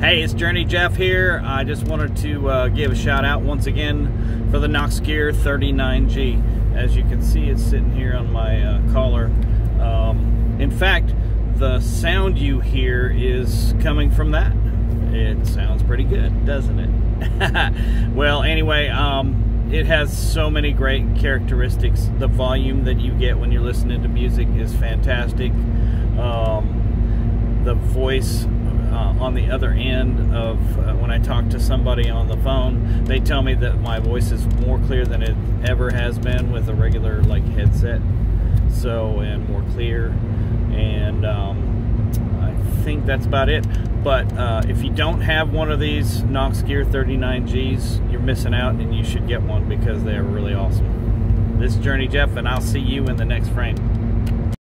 Hey, it's Journey Jeff here. I just wanted to uh, give a shout out once again for the Noxgear 39G. As you can see, it's sitting here on my uh, collar. Um, in fact, the sound you hear is coming from that. It sounds pretty good, doesn't it? well, anyway, um, it has so many great characteristics. The volume that you get when you're listening to music is fantastic. Um, the voice on the other end of uh, when I talk to somebody on the phone, they tell me that my voice is more clear than it ever has been with a regular like headset. So and more clear, and um, I think that's about it. But uh, if you don't have one of these Noxgear 39Gs, you're missing out, and you should get one because they are really awesome. This is Journey Jeff, and I'll see you in the next frame.